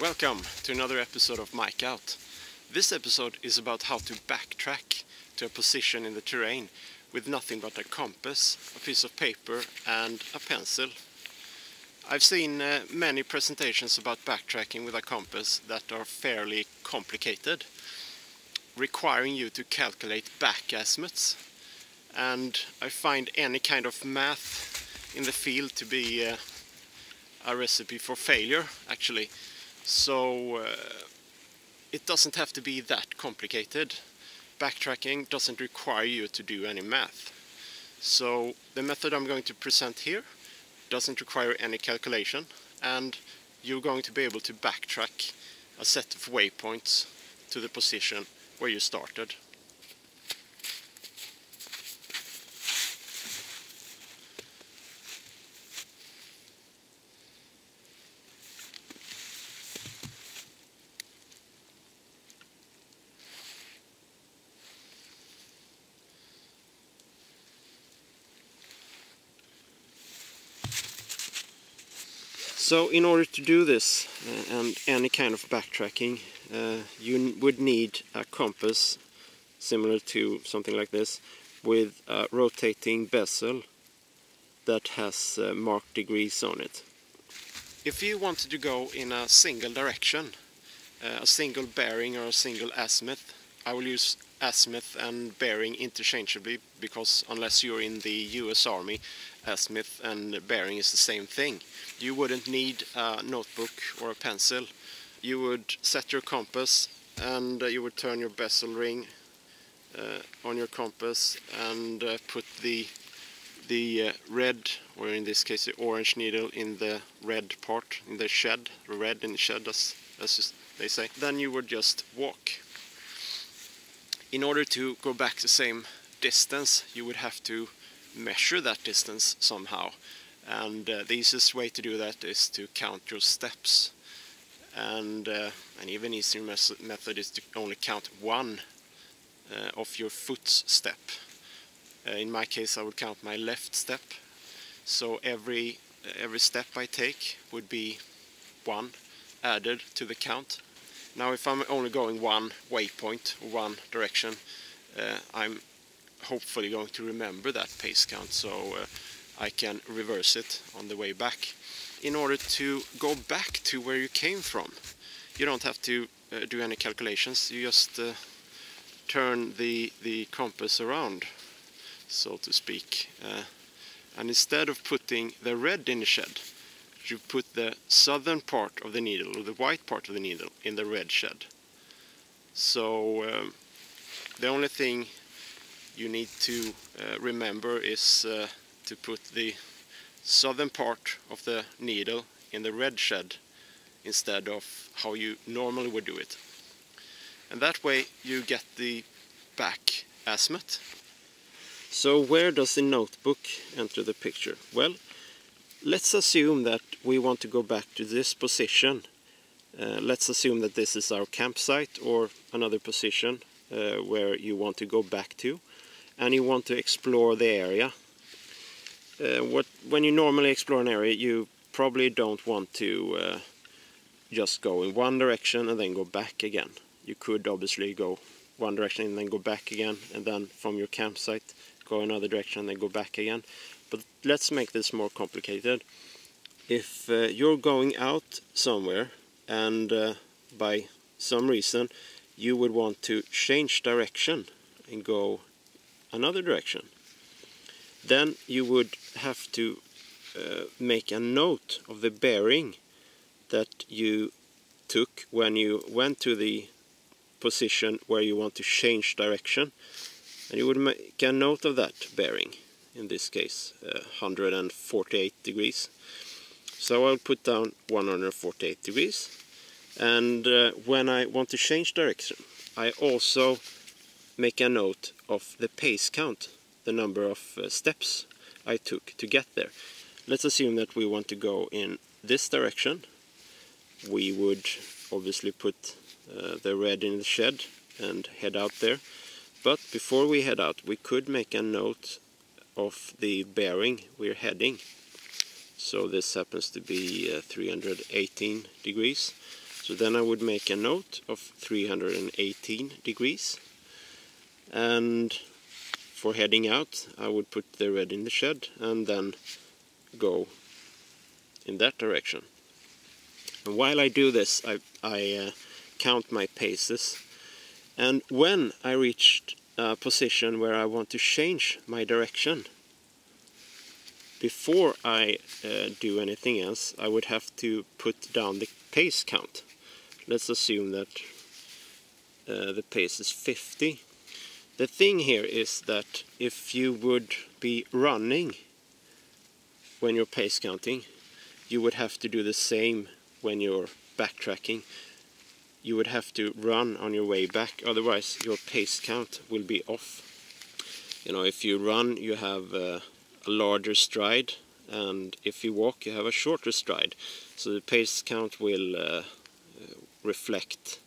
Welcome to another episode of Mike Out. This episode is about how to backtrack to a position in the terrain with nothing but a compass, a piece of paper and a pencil. I've seen uh, many presentations about backtracking with a compass that are fairly complicated, requiring you to calculate back azimuths. And I find any kind of math in the field to be uh, a recipe for failure, actually. So uh, it doesn't have to be that complicated. Backtracking doesn't require you to do any math. So the method I'm going to present here doesn't require any calculation and you're going to be able to backtrack a set of waypoints to the position where you started. So in order to do this uh, and any kind of backtracking uh, you would need a compass similar to something like this with a rotating bezel that has uh, marked degrees on it. If you wanted to go in a single direction, uh, a single bearing or a single azimuth, I will use azimuth and bearing interchangeably because unless you're in the US Army, azimuth and bearing is the same thing. You wouldn't need a notebook or a pencil. You would set your compass and uh, you would turn your bezel ring uh, on your compass and uh, put the the uh, red, or in this case the orange needle in the red part, in the shed, red in the shed as, as they say. Then you would just walk in order to go back the same distance you would have to measure that distance somehow. And uh, the easiest way to do that is to count your steps. And uh, an even easier method is to only count one uh, of your foot's step. Uh, in my case I would count my left step. So every every step I take would be one added to the count now if I'm only going one waypoint, one direction, uh, I'm hopefully going to remember that pace count so uh, I can reverse it on the way back. In order to go back to where you came from, you don't have to uh, do any calculations, you just uh, turn the, the compass around, so to speak. Uh, and instead of putting the red in the shed, you put the southern part of the needle, or the white part of the needle, in the red shed. So um, the only thing you need to uh, remember is uh, to put the southern part of the needle in the red shed instead of how you normally would do it. And that way you get the back azimuth. So where does the notebook enter the picture? Well, let's assume that we want to go back to this position. Uh, let's assume that this is our campsite or another position uh, where you want to go back to and you want to explore the area. Uh, what, when you normally explore an area you probably don't want to uh, just go in one direction and then go back again. You could obviously go one direction and then go back again and then from your campsite go another direction and then go back again but let's make this more complicated. If uh, you're going out somewhere and uh, by some reason you would want to change direction and go another direction, then you would have to uh, make a note of the bearing that you took when you went to the position where you want to change direction and you would make a note of that bearing in this case uh, 148 degrees. So I'll put down 148 degrees. And uh, when I want to change direction I also make a note of the pace count the number of uh, steps I took to get there. Let's assume that we want to go in this direction. We would obviously put uh, the red in the shed and head out there. But before we head out we could make a note of the bearing we're heading. So this happens to be uh, 318 degrees. So then I would make a note of 318 degrees. And for heading out, I would put the red in the shed and then go in that direction. And while I do this, I, I uh, count my paces. And when I reached a position where I want to change my direction, before I uh, do anything else, I would have to put down the pace count. Let's assume that uh, the pace is 50. The thing here is that if you would be running when you're pace counting, you would have to do the same when you're backtracking. You would have to run on your way back, otherwise your pace count will be off. You know, if you run, you have uh, a larger stride, and if you walk, you have a shorter stride. So the pace count will uh, reflect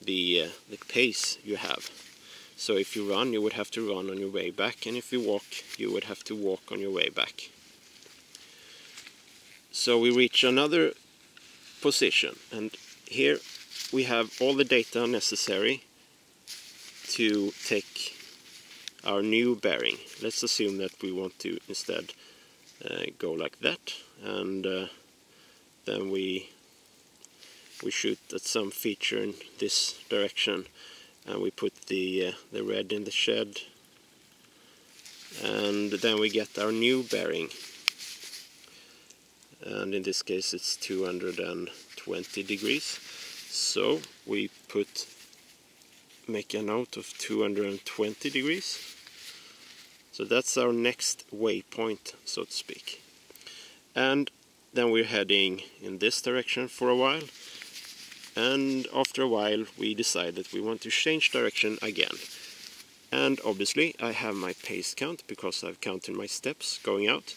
the uh, the pace you have. So if you run, you would have to run on your way back, and if you walk, you would have to walk on your way back. So we reach another position, and here we have all the data necessary to take our new bearing. Let's assume that we want to instead uh, go like that and uh, then we we shoot at some feature in this direction and we put the uh, the red in the shed and then we get our new bearing and in this case it's 220 degrees so we put make a note of 220 degrees. So that's our next waypoint so to speak. And then we're heading in this direction for a while. And after a while we decide that we want to change direction again. And obviously I have my pace count because I've counted my steps going out.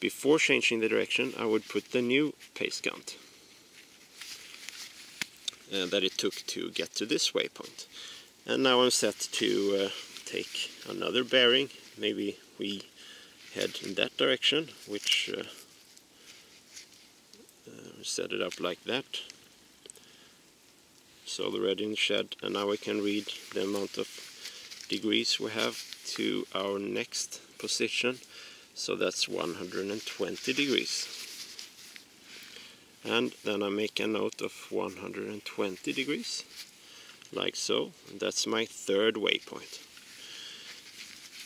Before changing the direction I would put the new pace count uh, that it took to get to this waypoint. And now I'm set to uh, take another bearing. Maybe we head in that direction which uh, uh, set it up like that. So the red in the shed and now we can read the amount of degrees we have to our next position. So that's 120 degrees and then I make a note of 120 degrees like so. That's my third waypoint.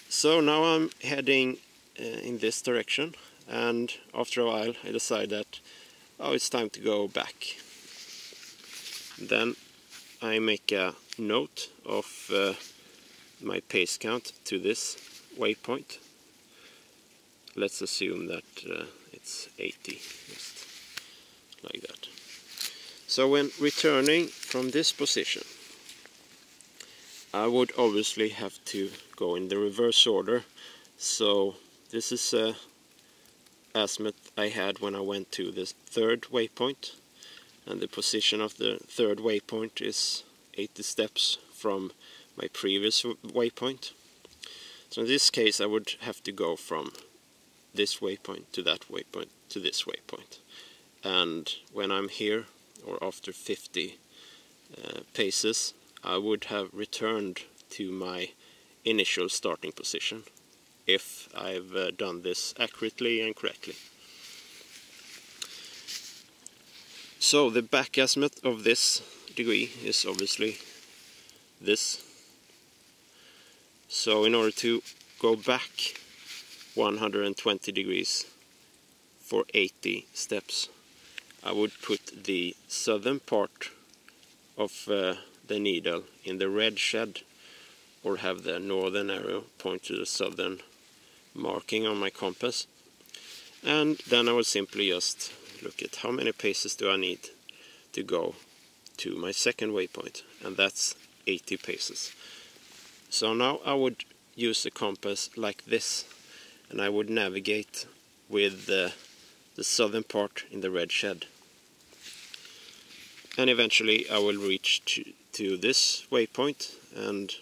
So now I'm heading uh, in this direction and after a while I decide that oh it's time to go back. Then I make a note of uh, my pace count to this waypoint. Let's assume that uh, it's 80, just like that. So when returning from this position, I would obviously have to go in the reverse order. So this is a azimuth I had when I went to the third waypoint and the position of the third waypoint is 80 steps from my previous waypoint. So in this case I would have to go from this waypoint to that waypoint to this waypoint. And when I'm here, or after 50 uh, paces, I would have returned to my initial starting position if I've uh, done this accurately and correctly. So the back azimuth of this degree is obviously this. So in order to go back 120 degrees for 80 steps, I would put the southern part of uh, the needle in the red shed or have the northern arrow point to the southern marking on my compass and then I would simply just look at how many paces do I need to go to my second waypoint and that's 80 paces. So now I would use the compass like this and I would navigate with the, the southern part in the red shed. And eventually I will reach to, to this waypoint and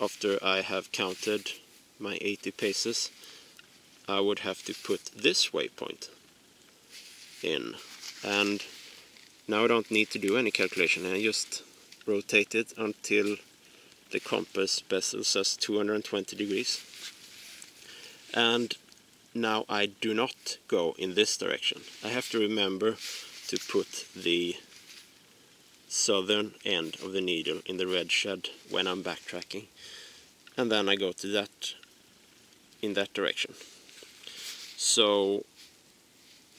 after I have counted my 80 paces I would have to put this waypoint in. And now I don't need to do any calculation. I just rotate it until the compass bezel says 220 degrees. And now I do not go in this direction. I have to remember to put the southern end of the needle in the red shed when I'm backtracking and then I go to that in that direction so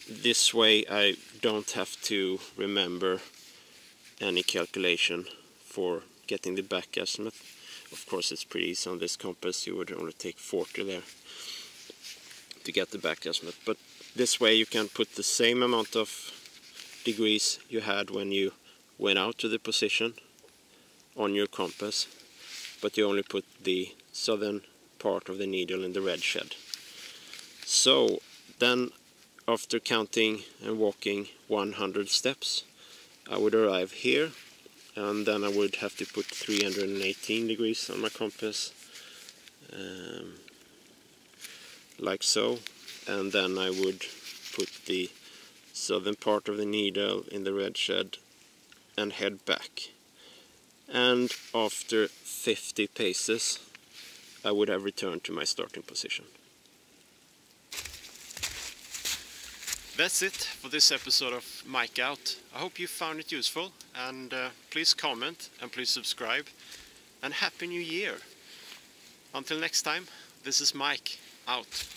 this way I don't have to remember any calculation for getting the back azimuth. Of course it's pretty easy on this compass, you would only take 40 there to get the back azimuth. But this way you can put the same amount of degrees you had when you went out to the position on your compass, but you only put the southern part of the needle in the red shed. So then after counting and walking 100 steps I would arrive here and then I would have to put 318 degrees on my compass um, like so and then I would put the southern part of the needle in the red shed and head back and after 50 paces I would have returned to my starting position. That's it for this episode of Mike Out. I hope you found it useful and uh, please comment and please subscribe and Happy New Year. Until next time, this is Mike out.